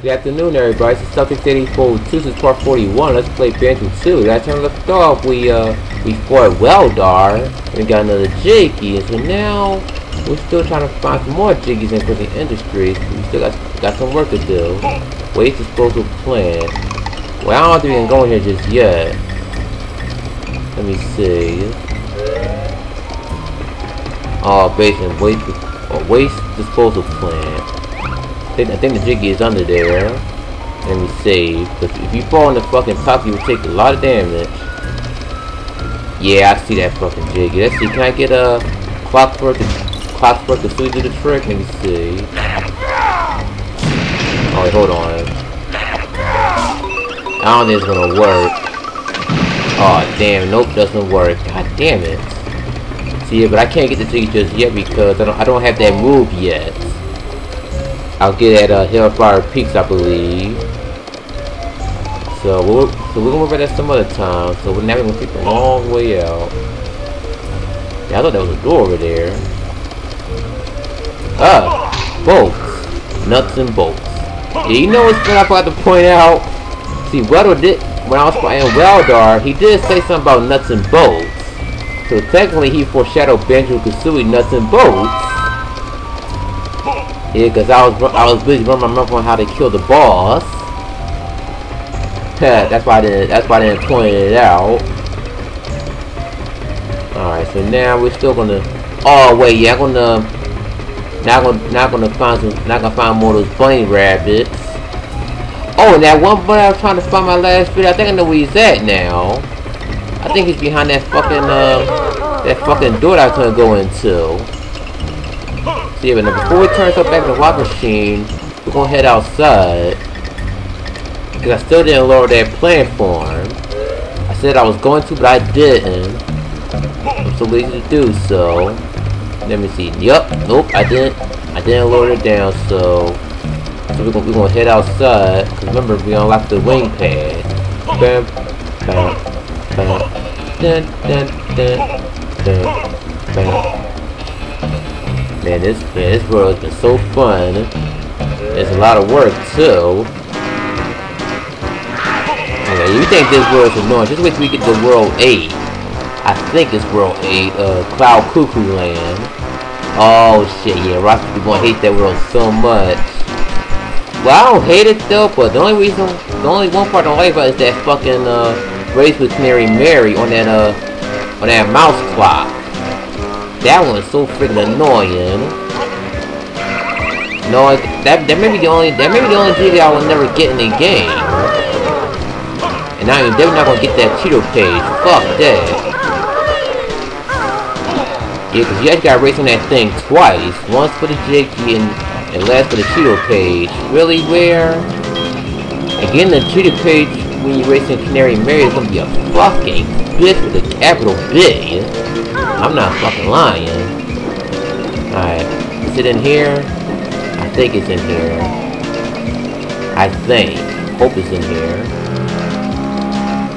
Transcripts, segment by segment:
Good afternoon, everybody. Celtics 84 2. This is part 41. Let's play Banjo 2. Last time we left off, we, uh, we fought Weldar. And we got another Jiggy. And so now, we're still trying to find some more Jiggies in Prison Industries. We still got, got some work to do. Waste disposal plan. Well, I don't think we can go in here just yet. Let me see. Oh, basement waste, waste disposal plan think, I think the Jiggy is under there. Let me save. Because if you fall on the fucking top, you will take a lot of damage. Yeah, I see that fucking Jiggy. Let's see, can I get a clockwork, clockwork to do the trick? Let me see. Oh, wait, hold on. I don't think it's gonna work. Oh, damn, nope, doesn't work. God damn it. See, but I can't get the Jiggy just yet because I don't, I don't have that move yet. I'll get at uh, Hailfire Peaks, I believe. So we'll so we're gonna work that some other time. So we're now gonna take the long way out. Yeah, I thought that was a door over there. Ah, bolts, nuts and bolts. Yeah, you know what's what I forgot to point out? See, Weldar did when I was playing Weldar, he did say something about nuts and bolts. So technically, he foreshadowed Banjo Kazooie nuts and bolts. Yeah, because I was I was busy running my mouth on how to kill the boss. that's why I didn't that's why I didn't point it out. Alright, so now we're still gonna Oh wait, yeah, I'm gonna not gonna not gonna find some not gonna find more of those bunny rabbits. Oh and that one bunny I was trying to find my last video, I think I know where he's at now. I think he's behind that fucking uh that fucking door that I gonna go into. See, but before we turn stuff back to the lock machine, we're gonna head outside. Because I still didn't lower that platform. I said I was going to, but I didn't. I'm so lazy to do so. Let me see. Yup. Nope, I didn't. I didn't lower it down, so... So we're gonna, we're gonna head outside. Because remember, we unlocked the wing pad. Bam, bam, bam. Dun, dun, dun, dun, bam. Man, this man, this world has been so fun. It's a lot of work too. Okay, you think this world is annoying? Just wait till we get to World 8. I think it's World 8, uh, Cloud Cuckoo Land. Oh shit, yeah, Ross is gonna hate that world so much. Well, I don't hate it though, but the only reason, the only one part I don't like about it is that fucking, uh, race with Canary Mary on that, uh, on that mouse clock. That one's so freaking annoying. No, that that may be the only that may be the only GD I will never get in the game. And I mean, they're not gonna get that Cheato page. Fuck that. Yeah, cause you guys gotta race on that thing twice. Once for the Jiggy and, and last for the Cheato page. Really, where? Again, the Cheato page race in Canary Mary is gonna be a fucking bitch with a capital B. I'm not fucking lying. Alright. Is it in here? I think it's in here. I think. Hope it's in here.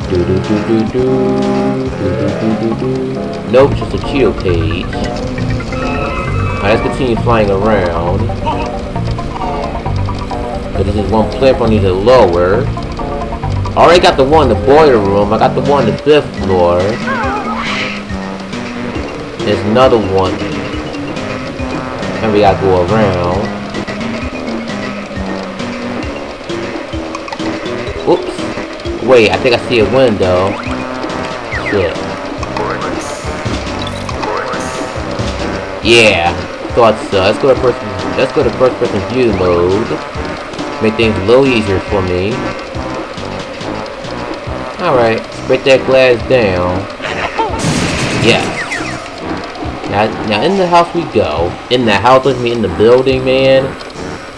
Do do do do do. Do do do do do. Nope, just a Cheato page. Alright, let's continue flying around. But this is one platform I need to lower. I already got the one in the boiler room. I got the one on the fifth floor. There's another one. And we gotta go around. Oops. Wait, I think I see a window. Shit. Yeah, thought so. Let's go to first. Let's go to first person view mode. Make things a little easier for me. All right, break that glass down. Yeah. Now, now in the house we go. In the house, with me in the building, man.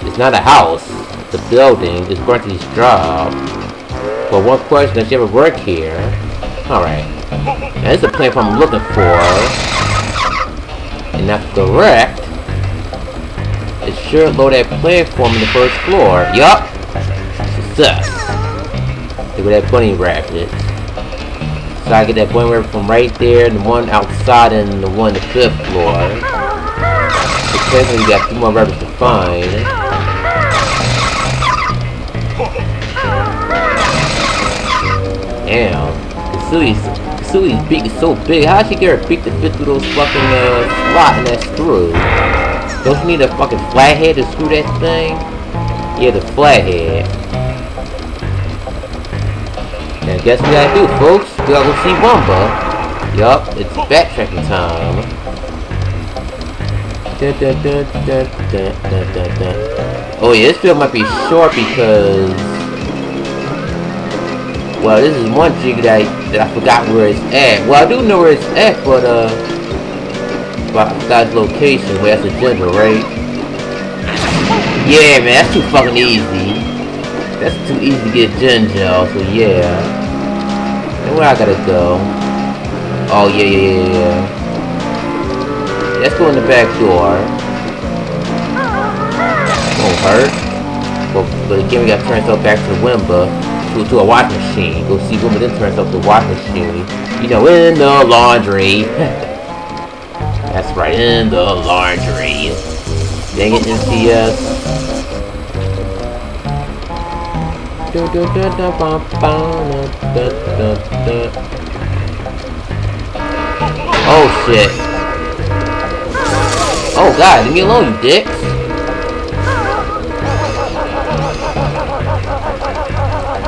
It's not a house. It's a building. It's Grunty's job. But one question, does she ever work here? Alright. Now this is the platform I'm looking for. And that's correct. It should load that platform in the first floor. Yup. Success. Look at that bunny rabbit. So I get that bunny rabbit from right there, the one outside and the one on the fifth floor. Okay, so got two more rabbits to find. Damn. Kazooie's, Kazooie's beak is so big. How'd she get her beak to fit through those fucking uh, slot in that screw? Don't you need a fucking flathead to screw that thing? Yeah, the flathead. Now guess what gotta do, folks? We gotta go see Wumba. Yup, it's backtracking time. Oh yeah, this video might be short because... Well, this is one jig that I, that I forgot where it's at. Well, I do know where it's at, but uh... But I forgot its location, where that's a Jinjo, right? Yeah, man, that's too fucking easy. That's too easy to get Jinjo, so yeah. And where I gotta go? Oh, yeah, yeah, yeah, yeah. Let's go in the back door. Won't hurt. But, but again, we gotta turn ourselves back to Wimba. To, to a wash machine. Go see Wimba, then turn ourselves to the wash machine. You know, in the laundry. That's right, in the laundry. Dang it, NCS. Oh shit. Oh god, leave me alone, you dicks.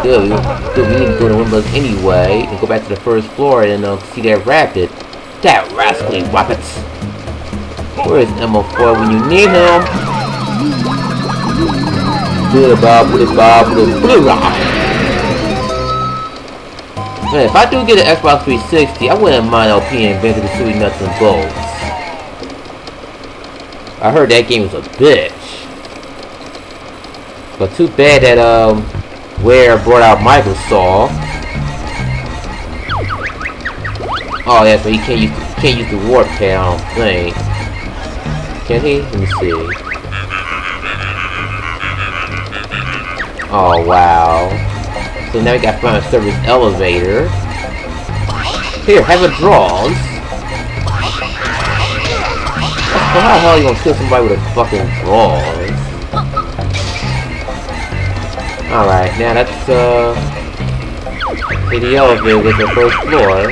Dude, dude, we need to go to Windows anyway and go back to the first floor and uh, see that rabbit. That rascally rabbits. Where is MO4 when you need him? Blah blah blah blah blah blah. Man, if I do get an Xbox 360, I wouldn't mind LP and Banjo Kazooie Nuts and Bolts. I heard that game was a bitch. But too bad that um Rare brought out Microsoft. Oh yeah, so he can't use the, can't use the warp don't think. Can he? Let me see. Oh wow. So now we got to find a service elevator. Here, have a draws. Well, how the hell are you gonna kill somebody with a fucking draws? Alright, now that's uh the elevator with the first floor.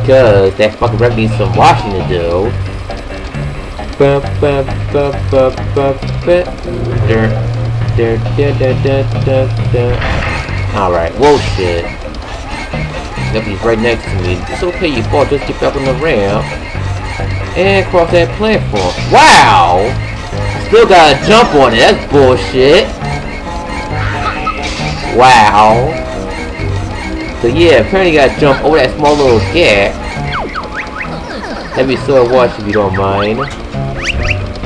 Because that fucking rep needs some washing to do. Alright, whoa shit. He's right next to me. It's okay, you fall, just get back on the ramp. And cross that platform. Wow! Still gotta jump on it, that's bullshit. Wow. So yeah, apparently you gotta jump over that small little gap. Heavy sword watch if you don't mind.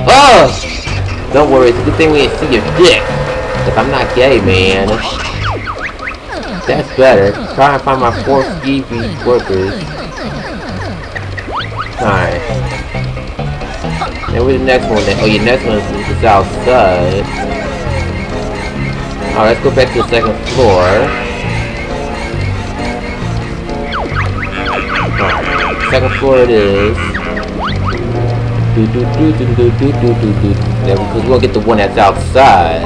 Oh! Don't worry, it's a good thing we didn't see your dick. Cause I'm not gay, man. That's better. Try and find my four skeevy workers. Alright. Then where's the next one then? Oh, your next one is outside. Alright, let's go back to the second floor. Second floor it is. Because gonna get the one that's outside.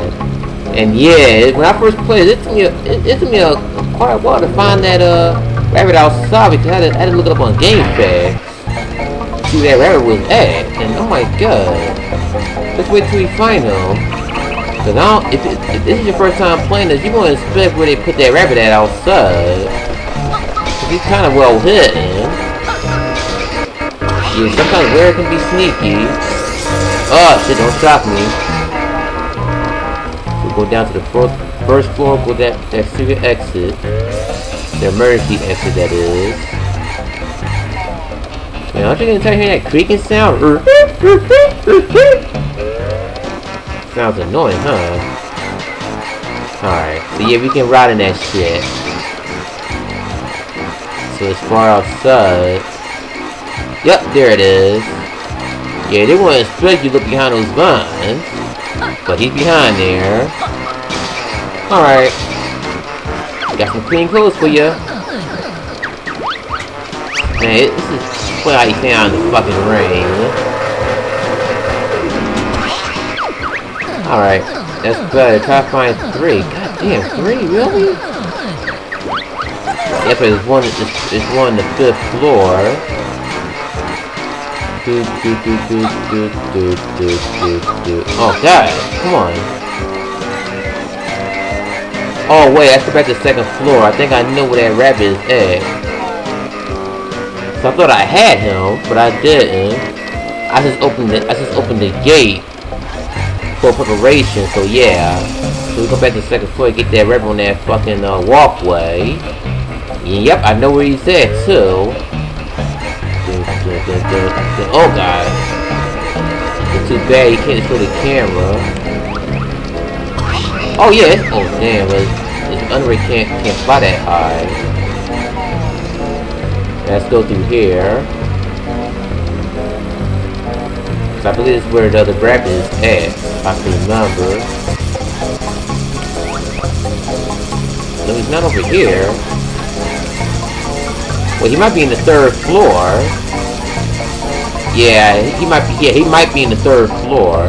And yeah, when I first played, it took me a, it, it took me a, a quite a while to find that uh rabbit outside because I had to, I had to look it up on GameFAQs. See where that rabbit was at, and oh my god, let's wait till we find him. I don't, if, if this is your first time playing this, you won't expect where they put that rabbit at outside. He's kind of well hidden. Yeah, sometimes Rare can be sneaky. Oh shit, don't stop me. So go down to the first, first floor, go that, secret exit. The emergency exit, that is. Man, aren't you gonna start hearing that creaking sound? Sounds annoying, huh? Alright, so yeah, we can ride in that shit. So it's far outside. Yep, there it is. Yeah, they wouldn't expect you to look behind those vines. But he's behind there. Alright. Got some clean clothes for you. Man, this is what stay out in the fucking rain. Alright. That's better. Try to find three. God damn, three? Really? Yep, it's one. It's, it's one on the fifth floor. Oh God! Come on. Oh wait, back to the second floor. I think I know where that rabbit is at. So I thought I had him, but I didn't. I just opened it. I just opened the gate for preparation. So yeah. So we go back to the second floor, get that rabbit on that fucking uh, walkway. Yep, I know where he's at too. Oh god. It's too bad you can't show the camera. Oh yeah, oh damn, it's, under can't can't fly that high. Let's go through here. So I believe this is where the other bracket is at, I can remember. No, he's not over here. Well, he might be in the third floor. Yeah, he might be. Yeah, he might be in the third floor.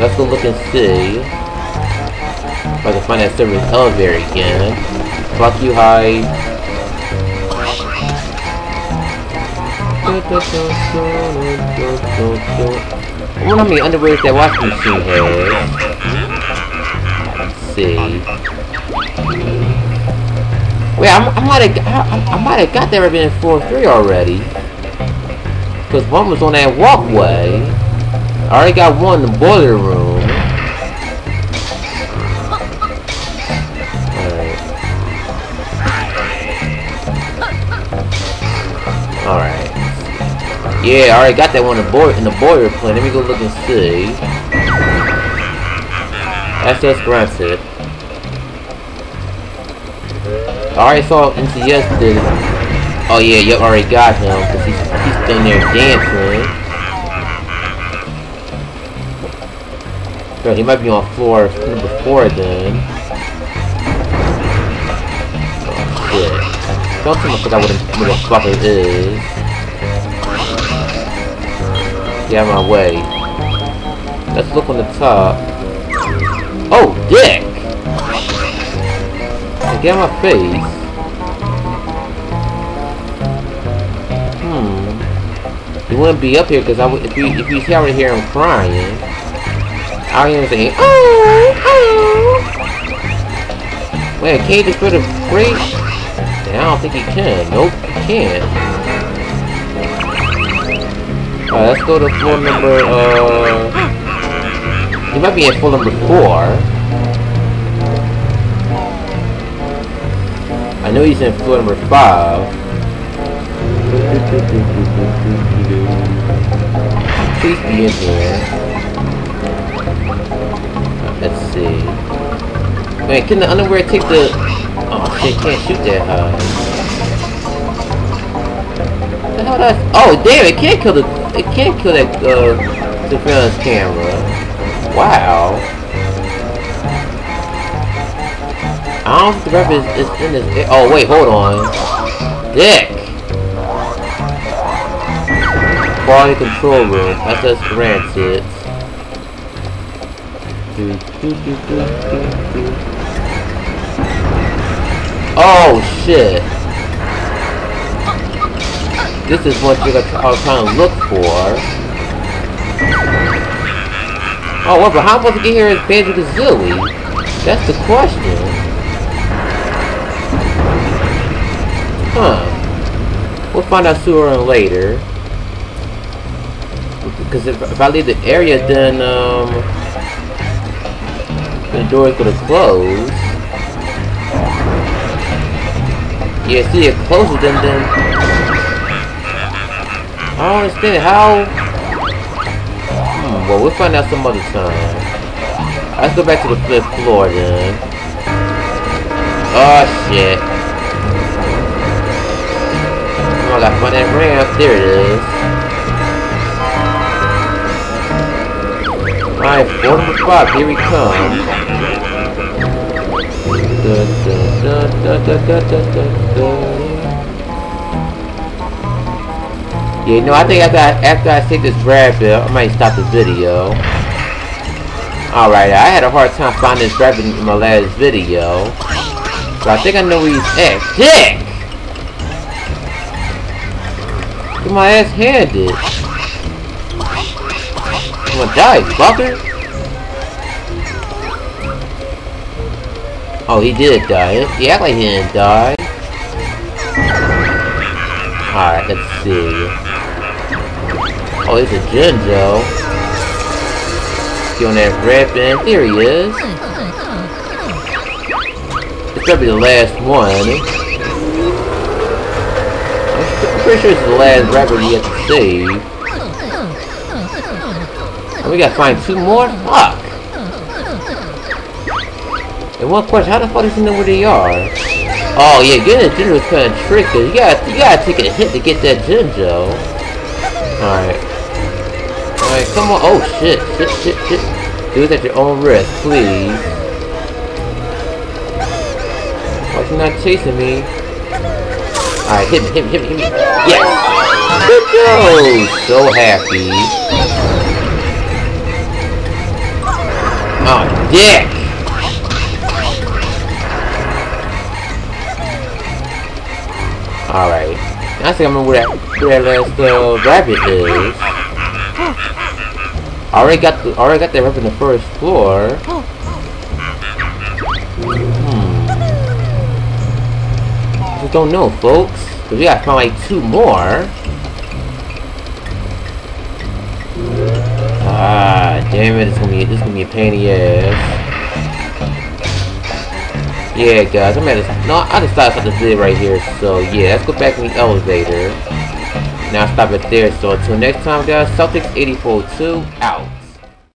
Let's go look and see. If I can find that service elevator again. Fuck you, Hyde. I wonder how many underwears that washing machine has see. Wait, I, I might have I, I might have got there in 4-3 already. Because one was on that walkway. I already got one in the boiler room. Alright. Yeah, I already got that one in the, boiler, in the boiler plant. Let me go look and see. That's SS granted. I already saw NCS did Oh yeah, you already got him, because he's, he's still there dancing. Bro, he might be on floor number four then. Oh shit. Don't tell me forgot what, what the fuck it is. Get out of my way. Let's look on the top. Oh, dick! Get my face. Hmm. He wouldn't be up here because I would if you if you see already hear him crying. I hear him saying, oh, oh. Wait, can't just put a break? I don't think he can. Nope, he can't. Alright, let's go to floor number, uh... He might be at floor number four. I know he's in floor number five. Please be in here. Let's see. Wait, can the underwear take the... Oh shit, can't shoot that high. The hell that... Oh damn, it can't kill the... It can't kill that uh, surveillance camera. Wow. I don't think the rep is, is in this. Oh, wait, hold on. Dick! Quality control room. SS granted. Oh, shit. This is what you're trying to look for. Oh, what, but how am I supposed to get here as Banjo-Kazooie? That's the question. Huh. We'll find out sooner or later. Because if, if I leave the area, then, um... The door's gonna close. Yeah, see, it closes, then, then... I don't understand how... Well, we'll find out some other time. Let's go back to the fifth floor then. Oh shit. Oh, I gotta find that ramp. There it is. Alright, floor number five. Here we come. Da, da, da, Yeah, no, I think after I, after I take this rabbit, I might stop the video. Alright, I had a hard time finding this rabbit in my last video. So I think I know where he's at. Dick! Get my ass handed. I'm gonna die, fucker. Oh, he did die. He act like he didn't die. Alright, let's see. Oh, it's a Jinjo. Get on that red band. There he is. It's be the last one. Pretty sure it's the last rabbit we have to save. And we gotta find two more? Fuck! And one question, how the fuck does he know where they are? Oh yeah, getting a Jinjo is kinda tricky. You gotta you gotta take a hit to get that Jinjo. Alright. Alright, come on. Oh shit, shit, shit, shit. Do it at your own risk, please. Why you not chasing me? Alright, hit me, hit me, hit me, hit me. Yes! Good go! So happy. Oh, dick! Alright. I think I remember where that, where that last uh, rabbit is. Already got the already got that rabbit in the first floor. Don't know, folks. Cause we gotta find like two more. Ah, damn it! It's gonna be this is gonna be a pain in the ass. Yeah, guys, I'm at this. No, I decided to stop this video right here. So, yeah, let's go back in the elevator. Now, stop it there. So, until next time, guys, Celtics 84 2 out.